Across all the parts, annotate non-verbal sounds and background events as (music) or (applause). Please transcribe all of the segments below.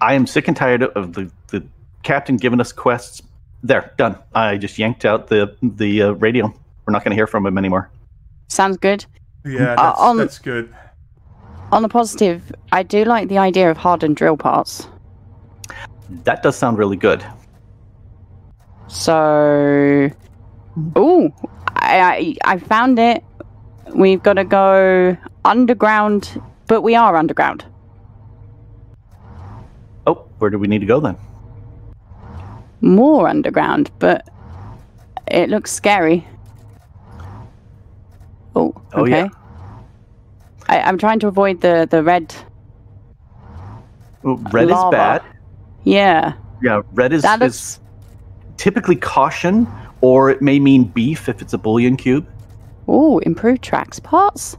I am sick and tired of the, the captain giving us quests. There, done. I just yanked out the the uh, radio. We're not going to hear from him anymore. Sounds good. Yeah, Uh, that's, on- that's good. On the positive, I do like the idea of hardened drill parts. That does sound really good. So, ooh, I, I I found it. We've got to go underground, but we are underground. Oh, where do we need to go then? More underground, but it looks scary. Oh, Oh, okay. yeah. I, I'm trying to avoid the the red. Well, red Lava. is bad. Yeah, Yeah, red is, that is looks. typically caution, or it may mean beef if it's a bullion cube. Oh, improved tracks parts.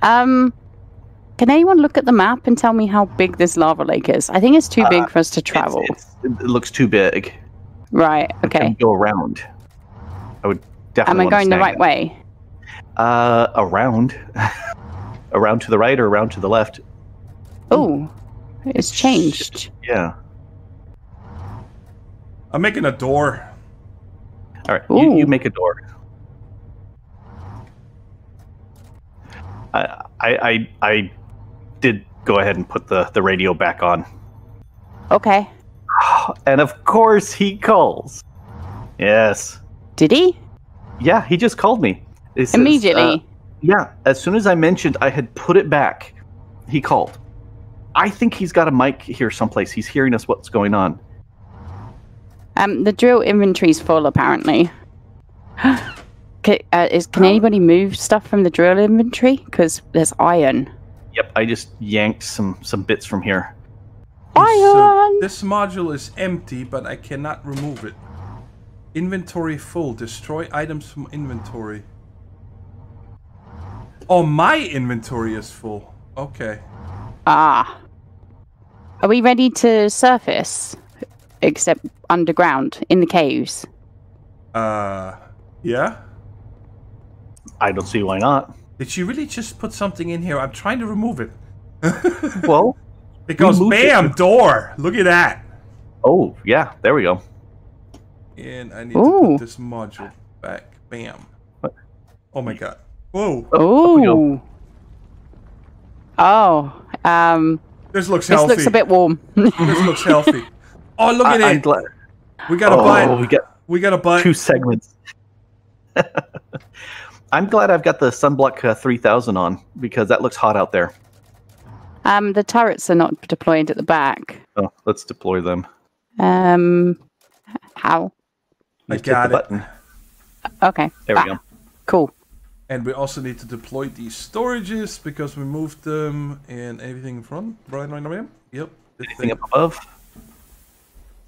Um, can anyone look at the map and tell me how big this lava lake is? I think it's too big for us to travel. it's- it looks too big. Right. Okay. Go around. I would definitely. Am I going the right it. way? Uh, around, (laughs) around to the right or around to the left. Oh, it's changed. Yeah. I'm making a door. All right. You, you make a door. I, I I I did go ahead and put the the radio back on, Okay. and of course he calls. Yes. Did he Yeah, he just called me. He says, uh, immediately? Yeah, as soon as I mentioned I had put it back, he called. I think he's got a mic here someplace. He's hearing us what's going on. um, the drill inventory's full apparently. (gasps) can, uh, is, can anybody move stuff from the drill inventory? Because there's iron. Yep, I just yanked some some bits from here. So Iron. this module is empty, but I cannot remove it. Inventory full. Destroy items from inventory. Oh, my inventory is full. Okay. Ah. Are we ready to surface? Except underground in the caves. Uh, yeah? I don't see why not. Did she really just put something in here? I'm trying to remove it. (laughs) Well, Because moved it. bam, door. Look at that. oh yeah, there we go. And I need to put this module back. Bam. What? Oh my god. Whoa. up. Oh. Oh. Um. This looks This healthy. looks a bit warm. This looks healthy. (laughs) Oh, look at I, it. glad. We got a Oh, butt. we got We got a butt. two segments. (laughs) I'm glad I've got the Sunblock uh, 3000 on because that looks hot out there. um. The turrets are not deployed at the back. Oh, let's deploy them. Um. How? I Just got the it. button. Okay. There we Ah, go. Cool. And we also need to deploy these storages because we moved them and everything in front. Right, right, right. Yep. this Anything thing. up above?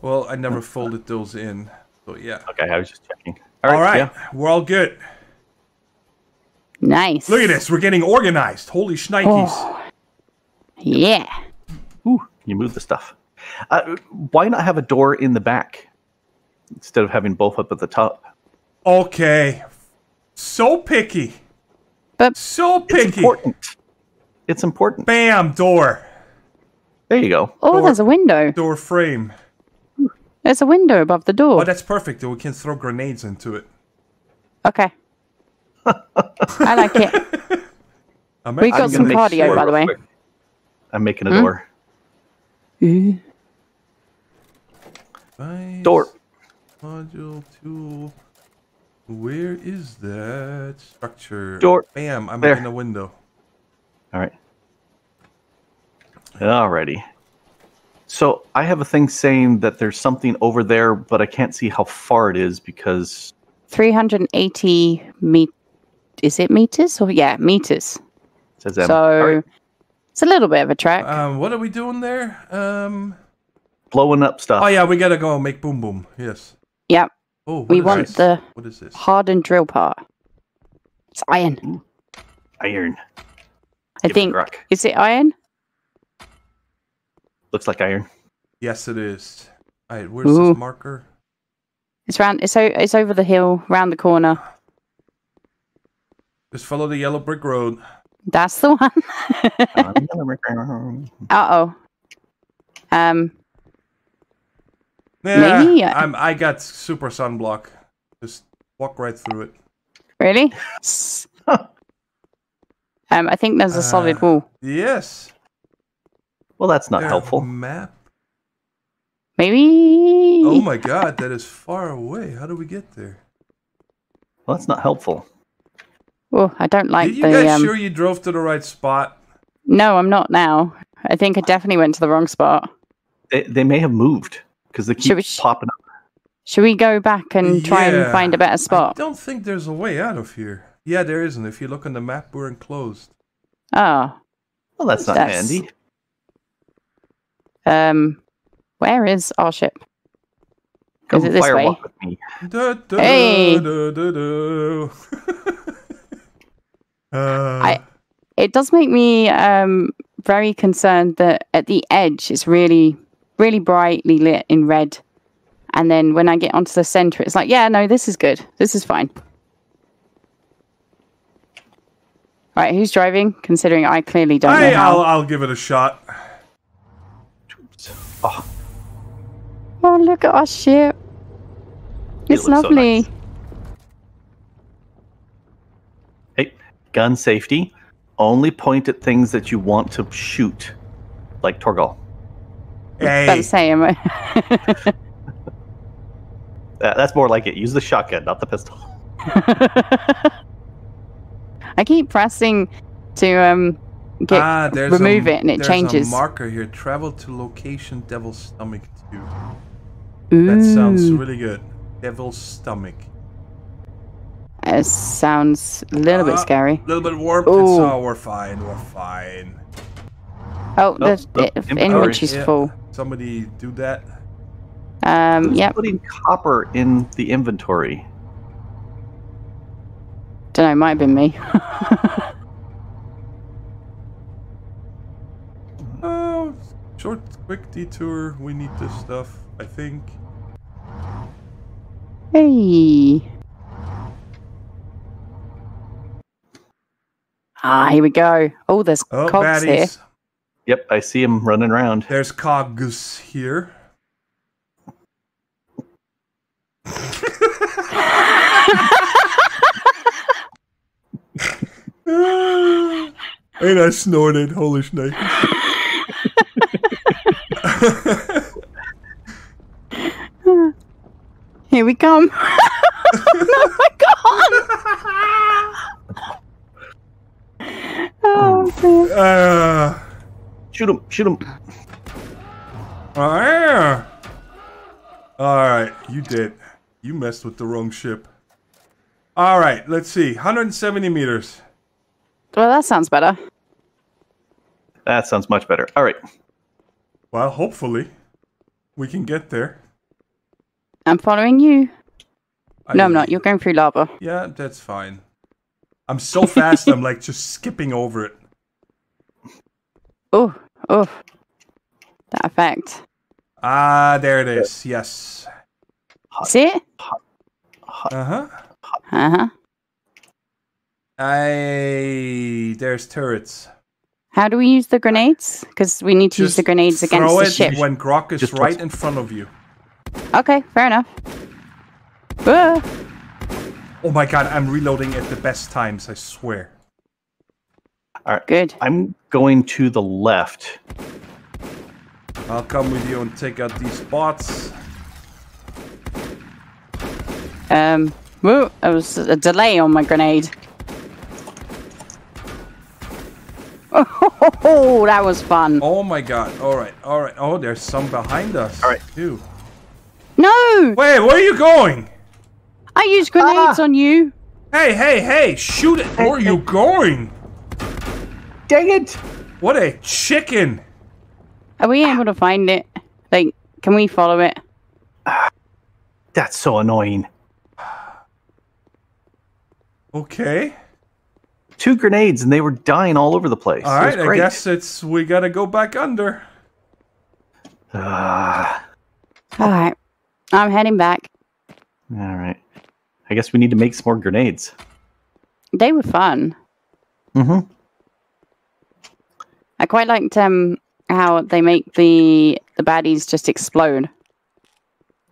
Well, I never folded those in. So yeah. Okay, I was just checking. All right. yeah. We're all good. Nice. Look at this. We're getting organized. Holy shnikes. Oh. Yeah. Ooh, you move the stuff. Uh, why not have a door in the back instead of having both up at the top? Okay. So picky. But So picky. It's important. It's important. Bam, door. There you go. oh, Door- there's a window. Door frame. There's a window above the door. Oh, that's perfect. We can throw grenades into it. Okay. I like it. (laughs) I'm We I'm got some cardio, sure- by the way. I'm making a Hmm? door. Ooh. Device, Door. Module tool. Where is that structure? Door. Bam, I'm There. making a window. All right. Alrighty. So I have a thing saying that there's something over there, but I can't see how far it is because 380 me is it meters or yeah meters says M. so All right. it's a little bit of a trek Um, what are we doing there? Um. blowing up stuff. Oh yeah, we gotta go make boom boom. Yes. yep Oh, what we is want this? the What is this? hardened drill part it's iron Iron. i Give think crack. is it iron Looks like iron. Yes, it is. Alright, where's Ooh. this marker? it's round it's, o- it's over the hill round the corner Just follow the yellow brick road. that's the (laughs) one uh-oh Um, Yeah, Maybe, uh, I'm. I got super sunblock. Just walk right through it. really? (laughs) Um, I think there's a solid Uh, wall. Yes. Well, that's not There, helpful. Map. Maybe. Oh my god, that is far away. How do we get there? Well, that's not helpful. Oh, I don't like Did you the. guys um, sure you drove to the right spot? No, I'm not now. I think I definitely went to the wrong spot. They, they may have moved because they keep Should we sh- popping up. Should we go back and try and find a better spot? I don't think there's a way out of here. Yeah, there isn't. If you look on the map, we're enclosed. Oh, Well, that's not That's- handy. um, where is our ship? Come it this way? with me. Da, da, Hey. da, (laughs) da, da. uh, I- It does make me um very concerned that at the edge it's really, really brightly lit in red, and then when I get onto the center, it's like, yeah, no, this is good. This is fine. Right, who's driving? Considering I clearly don't Hey, know how. I'll, I'll give it a shot. Oh, Oh, look at our ship. It It's so lovely. nice. hey, gun safety. Only point at things that you want to shoot, like Thorgal. About Hey, to say, am Uh, that's more like it. Use the shotgun, not the pistol. (laughs) I keep pressing to um get ah, remove a, it and it there's changes. a marker here. Travel to location Devil's Stomach 2. Ooh, That sounds really good. Devil's Stomach. It sounds a little bit Uh, scary. A little bit warped. Ooh. oh, we're fine. We're fine. Oh, the oh, the inventory. inventory's Yeah. full. Somebody do that. Um, Who's yep. Putting copper in the inventory. Don't know. Might have been me. (laughs) Oh, short, quick detour. We need this stuff, I think. hey. Ah, here we go. Oh, there's Oh, cogs here. Yep, I see him running around. There's cogs here. and I snorted. Holy snake. (laughs) Here we come. (laughs) oh my god. oh, man. Uh, Shoot him! Shoot him! oh, yeah. Alright, you did. You messed with the wrong ship. Alright, let's see. 170 meters. Well, that sounds better. That sounds much better. All right. Well, hopefully, we can get there. I'm following you. No, I'm not. You're going through lava. Yeah, that's fine. I'm so fast, I'm like just skipping over it. Oh, oh. That effect. Ah, there it is. Yes. See it? Uh huh. Uh huh. I there's turrets. How do we use the grenades? Because we need to use the grenades against throw the it ship. when Grok is Just right toss- in front of you. Okay, fair enough. Ah, Oh my god, I'm reloading at the best times. I swear. All right. Good. I'm going to the left. I'll come with you and take out these bots. Um, whoa, there was a delay on my grenade. (laughs) Oh, that was fun. Oh my god. All right, all right. Oh, there's some behind us. All right. Too. No, Wait, where are you going? I used grenades Ah. on you. Hey, hey, hey! Shoot it! Where are you going? Dang it! What a chicken! Are we able to find it? Like, can we follow it? (sighs) That's so annoying. Okay. Two grenades and they were dying all over the place. All It. I guess it's we gotta go back under. Ah, All right, I'm heading back. all right. I guess we need to make some more grenades. They were fun. Mm-hmm. I quite liked um how they make the the baddies just explode.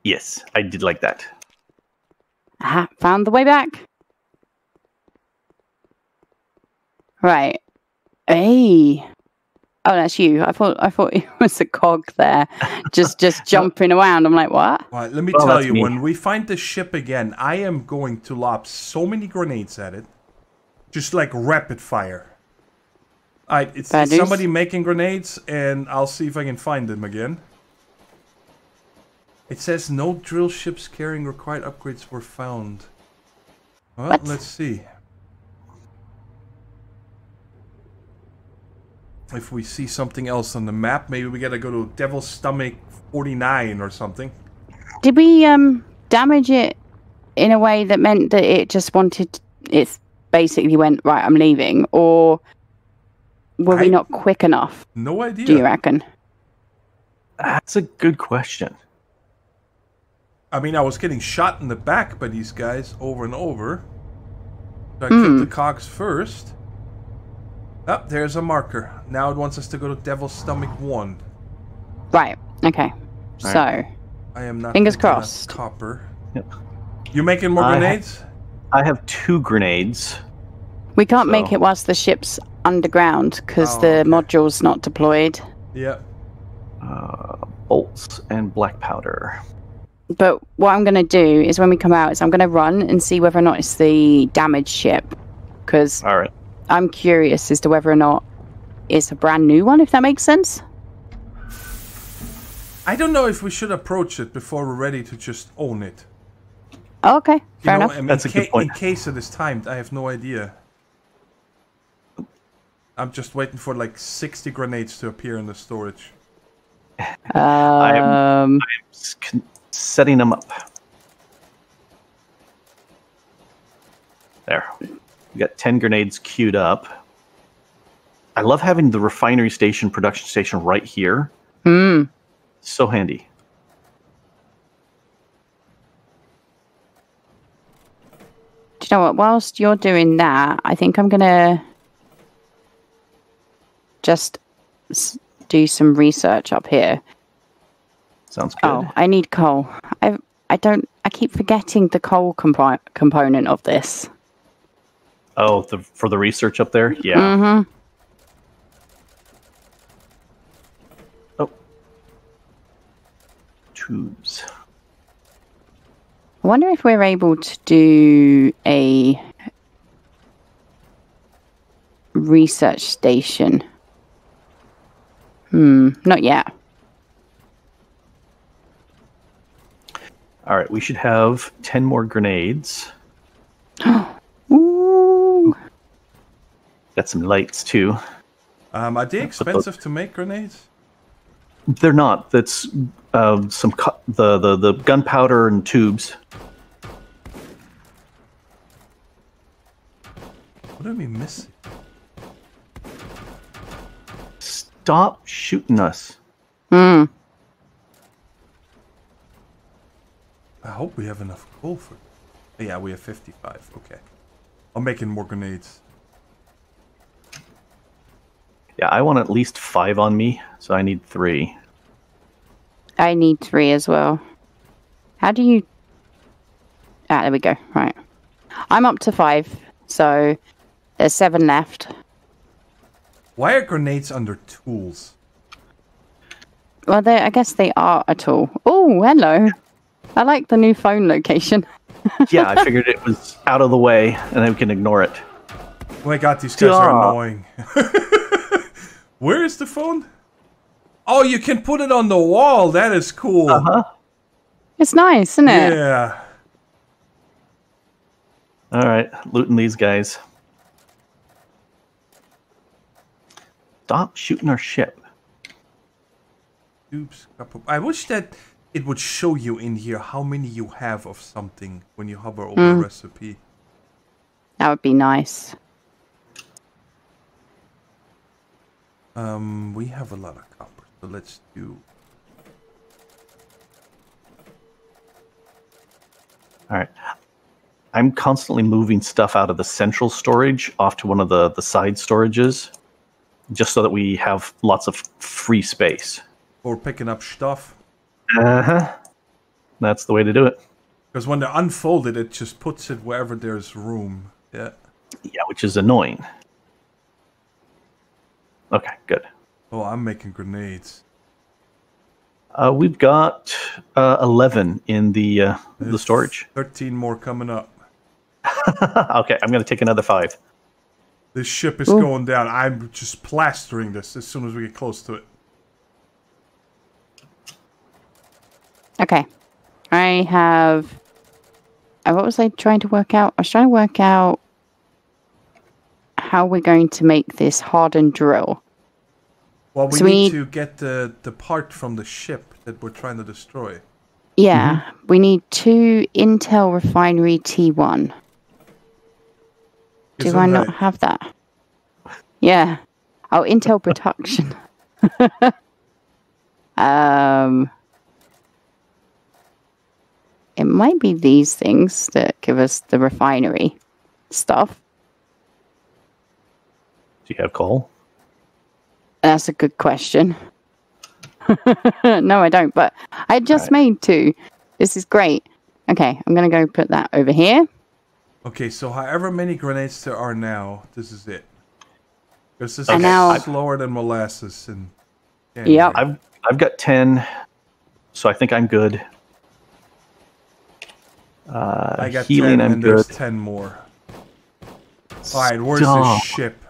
Yes, I did like that. Aha, found the way back. Right. Hey. Oh, that's you. I thought I thought (laughs) it was a cog there, just just (laughs) jumping around. I'm like, what? All right, let me Well, tell you, me. when we find the ship again, I am going to lob so many grenades at it. Just like rapid fire. Alright, it's, it's somebody making grenades, and I'll see if I can find them again. It says no drill ships carrying required upgrades were found. Well, What? let's see. If we see something else on the map, maybe we gotta go to Devil's Stomach 49 or something. Did we um damage it in a way that meant that it just wanted it basically went right? I'm leaving, or were I- we not quick enough? No idea. Do you reckon? That's a good question. I mean, I was getting shot in the back by these guys over and over. So I killed hmm. the cogs first. Oh, there's a marker. Now it wants us to go to Devil's Stomach 1. Right. Okay. All So I am not Fingers crossed. Copper. Yep. You making more I ha- grenades? I have two grenades. we can't make it whilst the ship's underground because Oh, the okay. module's not deployed. Yeah. Uh, bolts and black powder. But what I'm going to do is when we come out, is I'm going to run and see whether or not it's the damaged ship because All right. I'm curious as to whether or not it's a brand new one. If that makes sense. I don't know if we should approach it before we're ready to just own it. Oh, okay. You Fair know, enough. I mean, That's a in, good point. in case it is timed, I have no idea. I'm just waiting for like 60 grenades to appear in the storage. Um, S- con- setting them up. There. We got 10 grenades queued up. I love having the refinery station, production station right here. hmm. So handy. Do you know what? Whilst you're doing that, I think I'm gonna just do some research up here. Sounds good. Oh, I need coal. I I don't. I keep forgetting the coal compo- component of this. Oh, the, for the research up there? Yeah. Mm-hmm. Oh. Tubes. I wonder if we're able to do a research station. Hmm, not yet. All right, we should have 10 more grenades. (gasps) Ooh. Got some lights too. Um, are they expensive to make grenades? They're not. That's uh, some cu- the, the the gunpowder and tubes. What are we missing? Stop shooting us. Hmm. I hope we have enough coal for. Yeah, we have 55. Okay. I'm making more grenades. Yeah, I want at least five on me, so I need three. I need three as well. How do you? Ah, there we go. Right. I'm up to five, so there's seven left. Why are grenades under tools? Well, they, I guess they are a tool. Oh, hello. I like the new phone location. (laughs) Yeah, I figured it was out of the way, and then we can ignore it. Oh my god, these guys are annoying. (laughs) Where is the phone? Oh, you can put it on the wall. That is cool. Uh-huh. It's nice, isn't it? Yeah. All right, looting these guys. Stop shooting our ship. Oops. I wish that it would show you in here how many you have of something when you hover over a recipe. That would be nice. Um, we have a lot of copper, so let's do. All right. I'm constantly moving stuff out of the central storage off to one of the, the side storages, just so that we have lots of free space. for picking up stuff. Uh huh. That's the way to do it. Because when they're unfolded, it just puts it wherever there's room. Yeah. Yeah, which is annoying. Okay, good. Oh, I'm making grenades. Uh, we've got uh, 11 in the uh, the storage. 13 more coming up. (laughs) okay, I'm going to take another five. This ship is Ooh. going down. I'm just plastering this as soon as we get close to it. Okay. I have. uh, What was I trying to work out? I was trying to work out how we're going to make this hardened drill. Well, we So we need need- to get the, the part from the ship that we're trying to destroy. Yeah, we need two Intel Refinery T1. Do I not have that? Yeah. Oh, Intel Production. (laughs) um, it might be these things that give us the refinery stuff. Do you have coal? That's a good question. (laughs) no, I don't, but I just Right. made two. This is great. Okay, I'm going to go put that over here. Okay, so however many grenades there are now, this is it. Because this And is now- slower than molasses. And yeah, I've I've got 10, so I think I'm good. Uh, I got healing, 10 I'm and there's good. 10 more. Alright, where's Stop. the ship?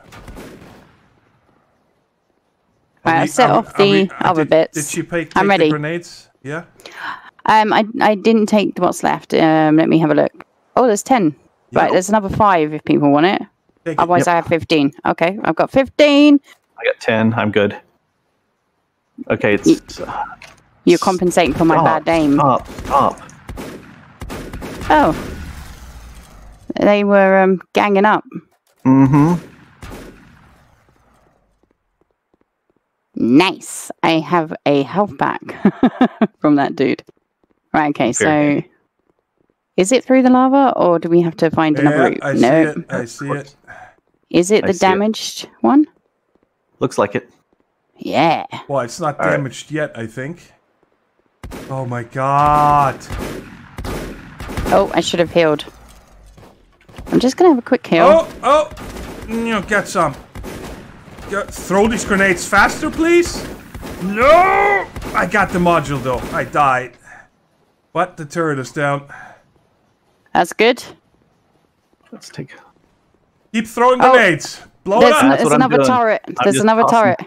Right, Are I'll set off the other did, bits. Did she take, I'm take ready. the grenades? Yeah? Um, I I didn't take what's left. Um, let me have a look. Oh, there's ten. Right, Yep. there's another five if people want it. Take it. Otherwise, I have fifteen. Okay, I've got fifteen. I got 10. I'm good. Okay, it's uh, You're compensating for my stop, bad aim. Stop, stop. Oh, they were um ganging up. Mm-hmm. Nice. I have a health back (laughs) from that dude. Right. Okay. Very So, is it through the lava, or do we have to find another Yeah, route? I see no. it. I see it. Is it I the see it. damaged one? Looks like it. Yeah. Well, it's not All right. damaged yet, I think. Oh my god. Oh, I should have healed. I'm just gonna have a quick heal. Oh, oh! You know, get some. Get, throw these grenades faster, please. No! I got the module though. I died. But the turret is down. That's good. Let's take. Keep throwing Oh, grenades. Blow There's, it an- up. There's another turret. There's another tossing- turret.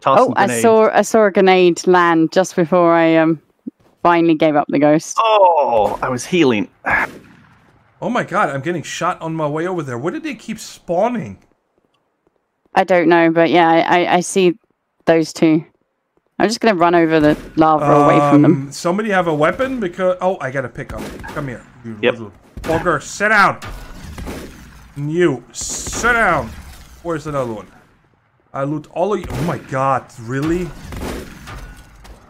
Tossing Oh, I saw I saw a grenade land just before I um finally gave up the ghost. Oh, I was healing. Oh my god, I'm getting shot on my way over there. Where did they keep spawning? I don't know, but yeah, I, I, I see those two. I'm just gonna run over the lava away from them. Um, Somebody have a weapon? Because oh, I got a pick up. Come here, you Yep. little bugger. Sit down. And You sit down. Where's another one? I loot all of you. Oh my god, really?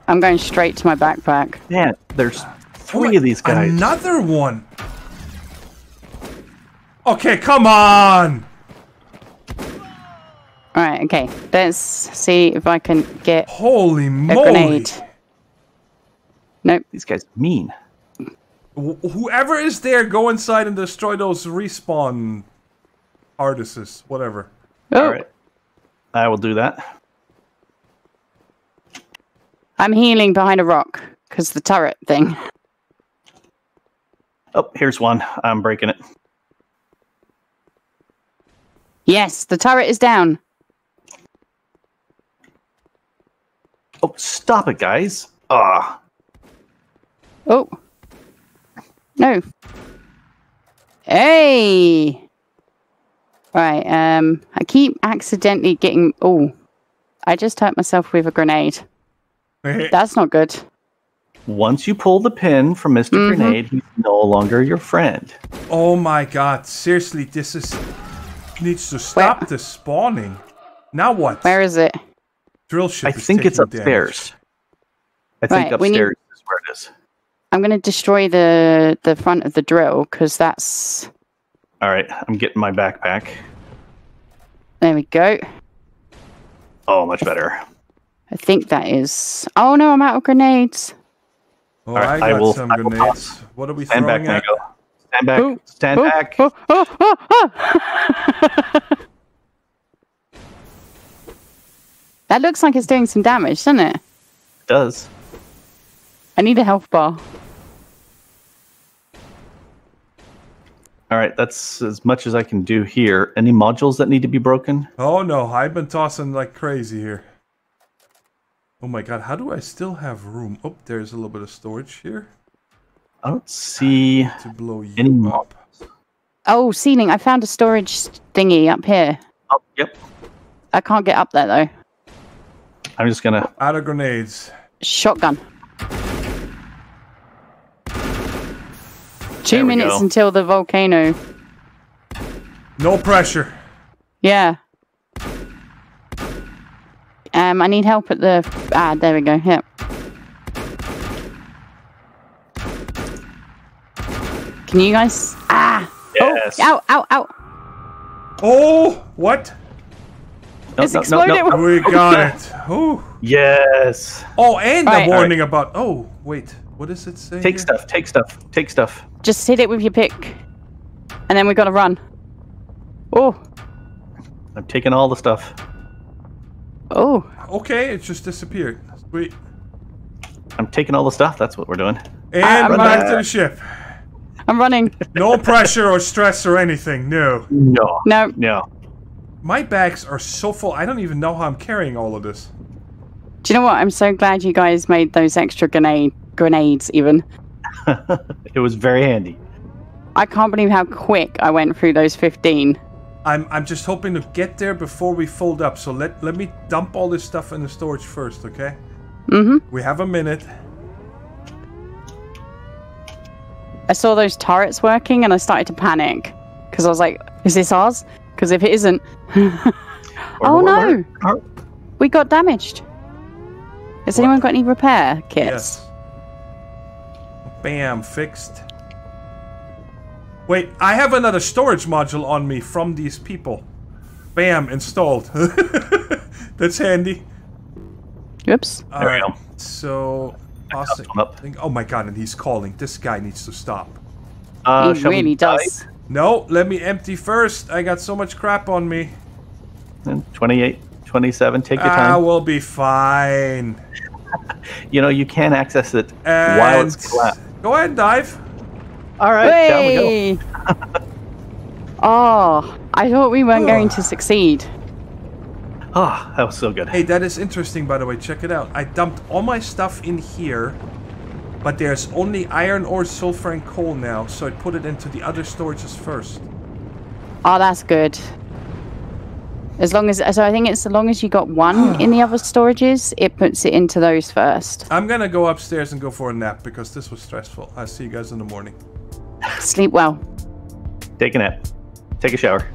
I'm going straight to my backpack. Man, there's Oh three my- of these guys. Another one. Okay, come on. All right, okay. Let's see if I can get Holy a moly. grenade. Nope. These guys mean. Wh- Whoever is there, go inside and destroy those respawn artists, whatever. Oh, All right. I will do that. I'm healing behind a rock because the turret thing. Oh, here's one. I'm breaking it. Yes, the turret is down. Oh, stop it, guys. Ah, Oh. No. Hey. Right, um I keep accidentally getting oh. I just hurt myself with a grenade. (laughs) That's not good. once you pull the pin from mister Mm-hmm. Grenade, he's no longer your friend. Oh my god, seriously, this is needs to stop Where- the spawning. Now what? Where is it? Drill ship I is think it's taking upstairs. I think Right, we need- upstairs is where it is. I'm going to destroy the the front of the drill cuz that's All right, I'm getting my backpack. there we go. Oh, much better. I think that is. Oh no, I'm out of grenades. Oh, All right, I I got will- some I will grenades. What are we Stand back, at? Mango. Stand back. Oh, Stand oh, back. Oh, (laughs) that looks like it's doing some damage, doesn't it? It does. I need a health bar. All right, that's as much as I can do here. Any modules that need to be broken? Oh no, I've been tossing like crazy here. Oh my god, how do I still have room? Oh, there's a little bit of storage here I don't see to blow you any up. Oh, ceiling. I found a storage thingy up here. Oh, yep. I can't get up there though. I'm just gonna. Out of grenades. Shotgun. Two There minutes go. until the volcano. No pressure. Yeah. Um, I need help at the. Ah, there we go. Yep. Can you guys? Ah! Yes. Oh! Ow! Ow! Ow! Oh, what? No, It's no, no, exploded. no. We got it. (laughs) Oh, Yes. oh, and Right. a warning about. Oh, wait. What does it say? Take here? stuff. Take stuff. Take stuff. Just hit it with your pick, and then we gotta run. Oh! I'm taking all the stuff. Oh! Okay, it just disappeared. Sweet. I'm taking all the stuff. That's what we're doing. And I'm back back. to the ship. I'm running. (laughs) No pressure or stress or anything. No. No. No. No. My bags are so full. I don't even know how I'm carrying all of this. Do you know what? I'm so glad you guys made those extra grenade grenades. Even (laughs) it was very handy. I can't believe how quick I went through those 15. I'm I'm just hoping to get there before we fold up. So let let me dump all this stuff in the storage first, okay? Mm-hmm. We have a minute. I saw those turrets working and I started to panic because I was like, "Is this ours?" Because if it isn't, (laughs) oh no, we got damaged. Has anyone got any repair kits? Yes. Bam, fixed. Wait, I have another storage module on me from these people. Bam, installed. (laughs) That's handy. Oops. There we go. Alright, so tossing- one up. Oh my god, and he's calling. This guy needs to stop. Uh, he really dive? does. No, let me empty first. I got so much crap on me. And 28, 27. Take your I time. I will be fine. (laughs) You know, you can't access it And while it's collapsed. Go ahead, dive. All right, down we go. Hey! (laughs) oh, I thought we weren't going to succeed. Oh, that was so good. Hey, that is interesting, by the way. Check it out. I dumped all my stuff in here, but there's only iron ore, sulfur, and coal now, so I put it into the other storages first. Oh, that's good. As long as, so I think it's as long as you got one (sighs) in the other storages, it puts it into those first. I'm gonna go upstairs and go for a nap because this was stressful. I'll see you guys in the morning. Sleep well. Take a nap. Take a shower.